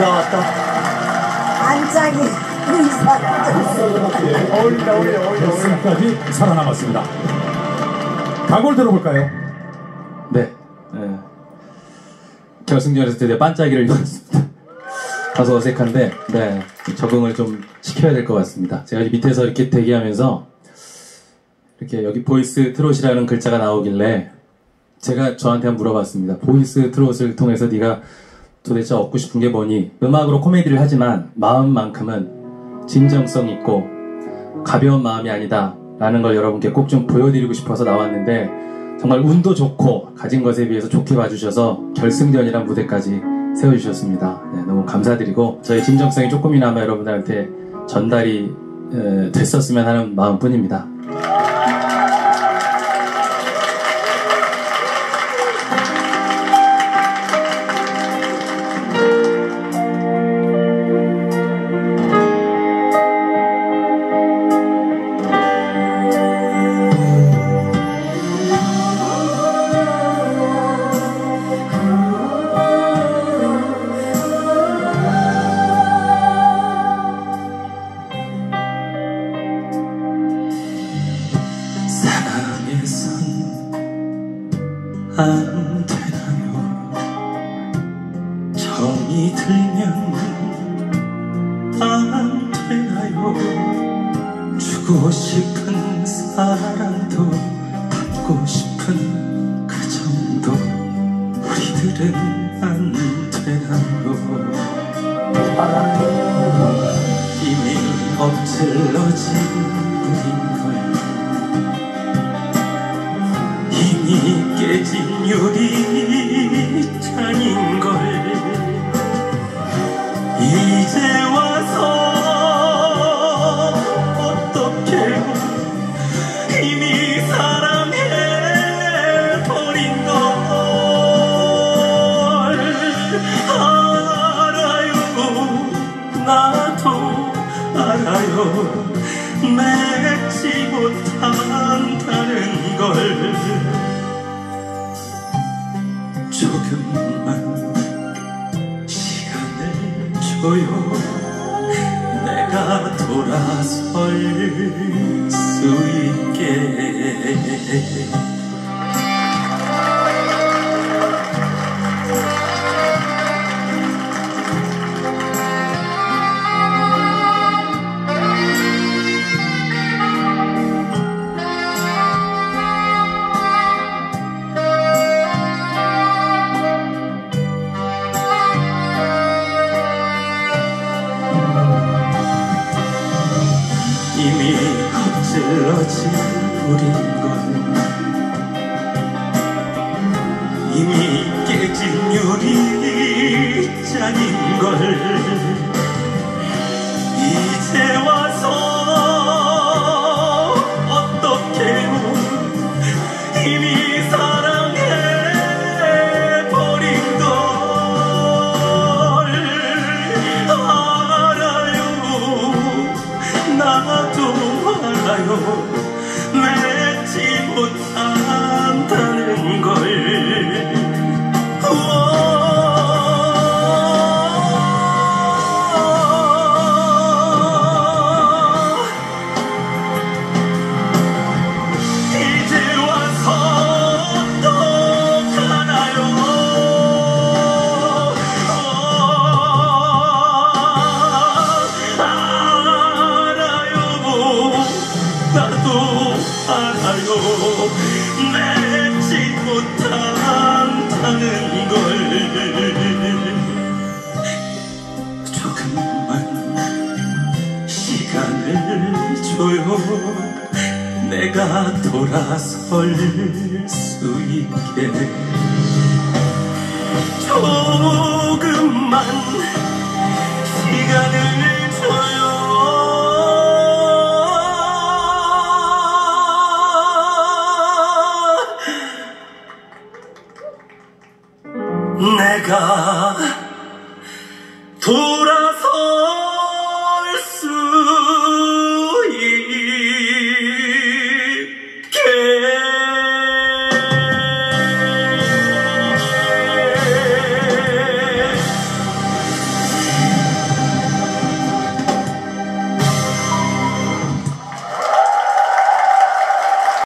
비가 왔다. 반짝이 의상이 어울린다, 어울려, 어울려, 어울려. 결승까지 살아남았습니다. 각오를 들어볼까요? 네. 네. 결승전에서 드디어 반짝이를 입었습니다. 다소 어색한데, 네. 적응을 좀 시켜야 될 것 같습니다. 제가 밑에서 이렇게 대기하면서, 이렇게 여기 보이스 트롯이라는 글자가 나오길래, 제가 저한테 한번 물어봤습니다. 보이스 트롯을 통해서 네가 도대체 얻고 싶은 게 뭐니? 음악으로 코미디를 하지만, 마음만큼은 진정성 있고, 가벼운 마음이 아니다. 라는 걸 여러분께 꼭 좀 보여드리고 싶어서 나왔는데, 정말 운도 좋고 가진 것에 비해서 좋게 봐주셔서 결승전이란 무대까지 세워주셨습니다. 네, 너무 감사드리고 저의 진정성이 조금이나마 여러분들한테 전달이 에, 됐었으면 하는 마음뿐입니다. 안 되나요? 정이 들면 안 되나요? 주고 싶은 사랑도 받고 싶은 그 정도 우리들은 안 되나요? 이미 엎질러진 이미 깨진 유리잔인걸. 이제 와서 어떻게 이미 사랑해버린 걸. 알아요. 나도 알아요. 맺지 못한 조금만 시간을 줘요. 내가 돌아설 수 있게 이미 엎질러진 우린 걸 이미 깨진 유리잔인 걸 이제 와서 어떡해요 이미 알 시간을 줘요 내가 돌아설 수 있게. 조금만 시간을 줘요. 내가 돌